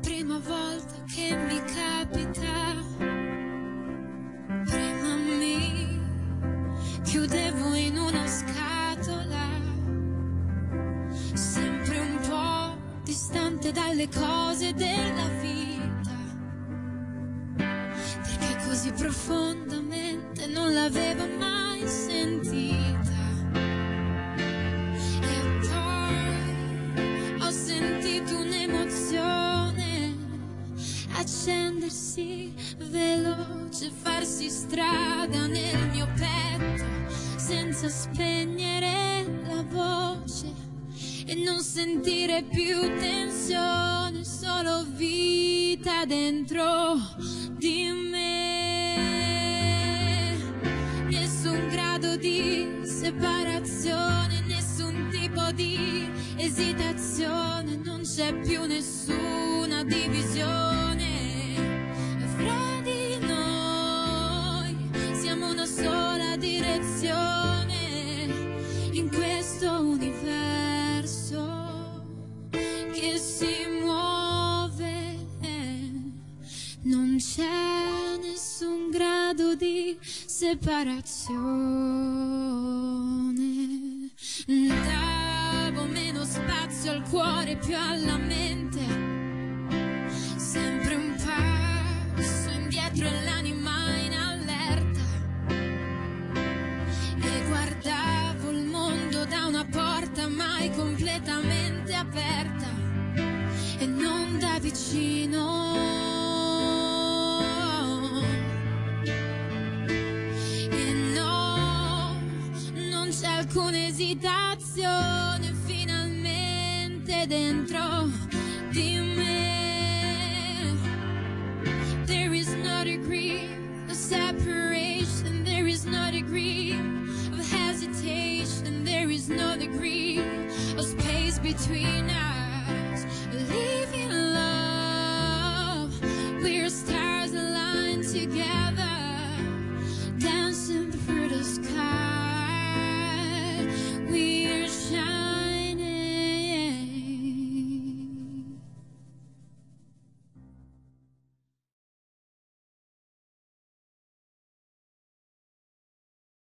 prima volta che mi capita. Prima mi chiudevo in una scatola, sempre un po' distante dalle cose della vita. Perché così profondamente non l'avevo mai sentita. Accendersi veloce, farsi strada nel mio petto senza spegnere la voce e non sentire più tensione, solo vita dentro di me. Nessun grado di separazione, nessun tipo di esitazione, non c'è più nessuna divisione. C'è nessun grado di separazione. Davo meno spazio al cuore, più alla mente. Sempre un passo indietro e l'anima in allerta. E guardavo il mondo da una porta mai completamente aperta e non da vicino. Alcuna esitazione finalmente dentro di me. There is no degree of separation, there is no degree of hesitation, there is no degree of space between us.